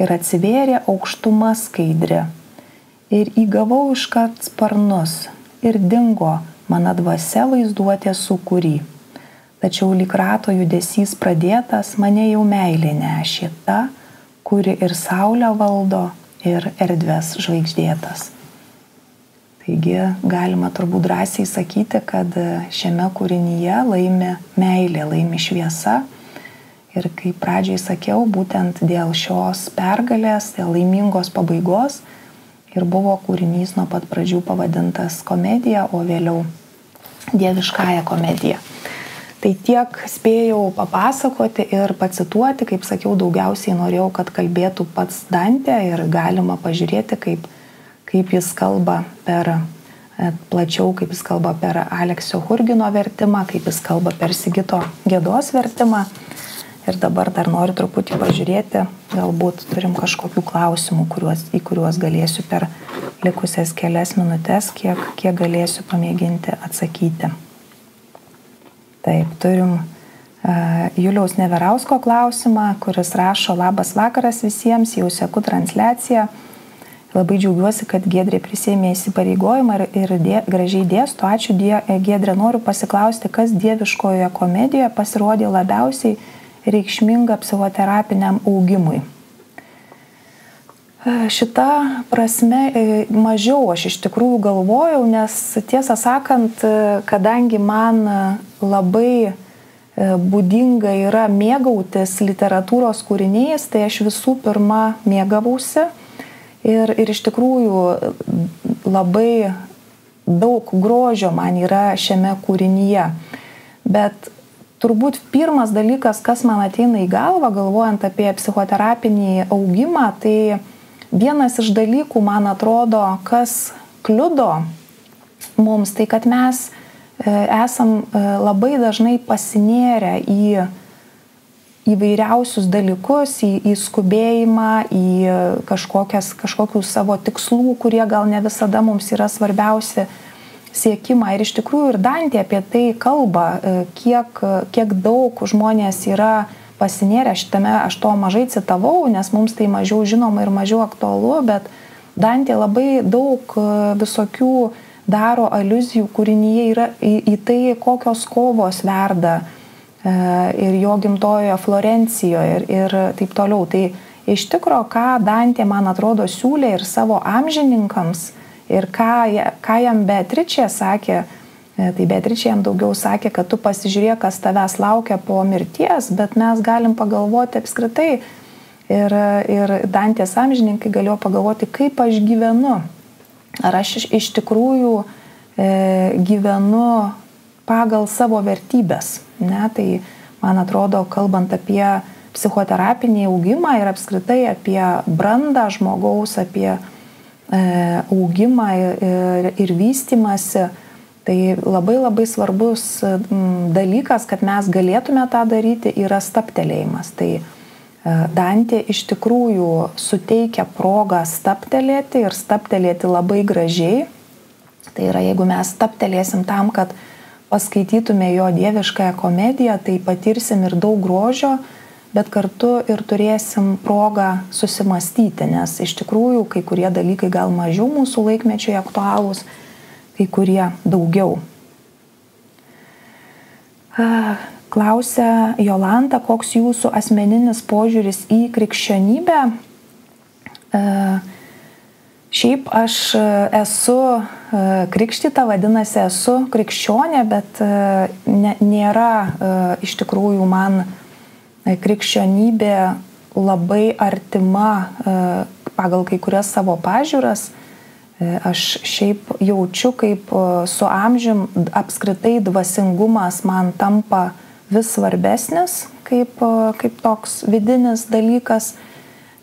ir atsivėrė aukštuma skaidri. Ir įgavau iškart sparnus ir dingo mano dvasia vaizduotė sukūry. Tačiau lyg rato judesys pradėtas mane jau meilė nešė ta, kuri ir saulę valdo, ir erdvės žvaigždėtas. Taigi galima turbūt drąsiai sakyti, kad šiame kūrinyje laimi meilė, laimi šviesa Ir kaip pradžiai sakiau, būtent dėl šios pergalės, dėl laimingos pabaigos ir buvo kūrinys nuo pat pradžių pavadintas komedija, o vėliau dieviškąją komediją. Tai tiek spėjau papasakoti ir pacituoti, kaip sakiau, daugiausiai norėjau, kad kalbėtų pats Dantė ir galima pažiūrėti, kaip, kaip jis kalba per e, plačiau, kaip jis kalba per Aleksio Hurgino vertimą, kaip jis kalba per Sigito Gėdos vertimą. Ir dabar dar noriu truputį pažiūrėti, galbūt turim kažkokių klausimų, kuriuos, į kuriuos galėsiu per likusias kelias minutės, kiek, kiek galėsiu pamėginti atsakyti. Taip, turim uh, Juliaus Neverausko klausimą, kuris rašo labas vakaras visiems, jau sėku transliaciją. Labai džiaugiuosi, kad Gedrė prisėmė įsipareigojimą ir, ir dė, gražiai dėsto. Ačiū die, Gedrė, noriu pasiklausti, kas dieviškojoje komedijoje pasirodė labiausiai reikšminga psichoterapiniam augimui. E, šita prasme e, mažiau aš iš tikrųjų galvojau, nes tiesą sakant, e, kadangi man labai būdinga yra mėgautis literatūros kūriniais, tai aš visų pirma mėgavausi ir, ir iš tikrųjų labai daug grožio man yra šiame kūrinyje. Bet turbūt pirmas dalykas, kas man ateina į galvą, galvojant apie psichoterapinį augimą, tai vienas iš dalykų, man atrodo, kas kliudo mums, tai kad mes esam labai dažnai pasinėrę į įvairiausius dalykus, į, į skubėjimą, į kažkokius savo tikslų, kurie gal ne visada mums yra svarbiausi siekimą. Ir iš tikrųjų ir Dantė apie tai kalba, e, kiek, kiek daug žmonės yra pasinėrę šitame, aš to mažai citavau, nes mums tai mažiau žinoma ir mažiau aktualu, bet Dantė labai daug e, visokių daro aluzijų kūrinyje yra į, į tai, kokios kovos verda e, ir jo gimtojoje Florencijoje ir, ir taip toliau. Tai iš tikrųjų, ką Dantė, man atrodo, siūlė ir savo amžininkams, Ir ką, ką jam Beatričė sakė, tai Beatričė jam daugiau sakė, kad tu pasižiūrėk, kas tavęs laukia po mirties, bet mes galim pagalvoti apskritai. Ir, ir Dantės amžininkai galėjo pagalvoti, kaip aš gyvenu. Ar aš iš, iš tikrųjų e, gyvenu pagal savo vertybės. Ne? Tai man atrodo, kalbant apie psichoterapinį augimą ir apskritai apie brandą žmogaus, apie E, augimą ir, ir vystimasi. Tai labai labai svarbus dalykas, kad mes galėtume tą daryti, yra staptelėjimas. Tai e, Dantė iš tikrųjų suteikia progą staptelėti ir staptelėti labai gražiai. Tai yra, jeigu mes staptelėsim tam, kad paskaitytume jo dieviškąją komediją, tai patirsim ir daug grožio, bet kartu ir turėsim progą susimastyti, nes iš tikrųjų kai kurie dalykai gal mažiau mūsų laikmečiai aktualūs, kai kurie daugiau. Klausia Jolanta, koks jūsų asmeninis požiūris į krikščionybę. Šiaip aš esu krikštyta, vadinasi, esu krikščionė, bet nėra iš tikrųjų man krikščionybė labai artima pagal kai kurias savo pažiūras. E, aš šiaip jaučiu, kaip e, su amžium apskritai dvasingumas man tampa vis svarbesnis kaip, kaip toks vidinis dalykas,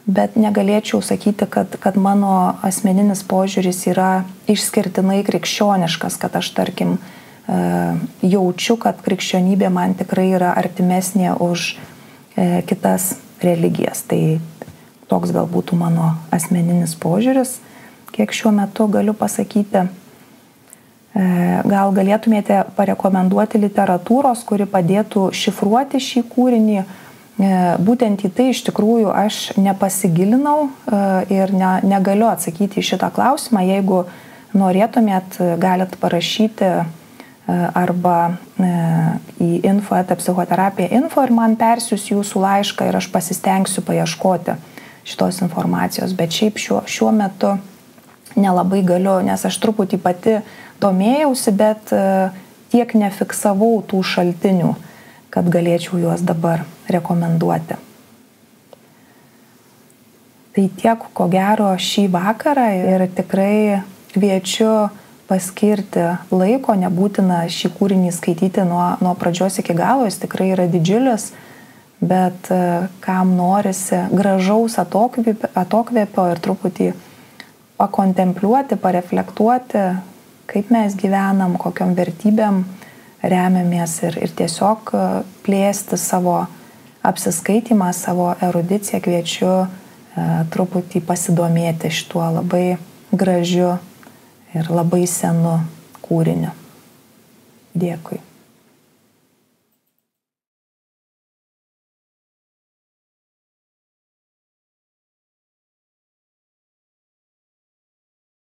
bet negalėčiau sakyti, kad, kad mano asmeninis požiūris yra išskirtinai krikščioniškas, kad aš tarkim jaučiu, kad krikščionybė man tikrai yra artimesnė už E, kitas religijas. Tai toks gal būtų mano asmeninis požiūris, kiek šiuo metu galiu pasakyti. E, gal galėtumėte parekomenduoti literatūros, kuri padėtų šifruoti šį kūrinį. E, būtent į tai iš tikrųjų aš nepasigilinau ir ne, negaliu atsakyti į šitą klausimą. Jeigu norėtumėt, galit parašyti arba e, į info eta psichoterapija info ir man persius jūsų laišką ir aš pasistengsiu paieškoti šitos informacijos. Bet šiaip šiuo, šiuo metu nelabai galiu, nes aš truputį pati domėjausi, bet e, tiek nefiksavau tų šaltinių, kad galėčiau juos dabar rekomenduoti. Tai tiek, ko gero, šį vakarą ir tikrai kviečiu paskirti laiko, nebūtina šį kūrinį skaityti nuo, nuo pradžios iki galo, jis tikrai yra didžiulis, bet e, kam norisi gražaus atokvėpio, ir truputį pakontempliuoti, pareflektuoti, kaip mes gyvenam, kokiam vertybėm remiamės ir, ir tiesiog e, plėsti savo apsiskaitimą, savo erudiciją kviečiu e, truputį pasidomėti šituo labai gražiu ir labai senu kūriniu. Dėkui.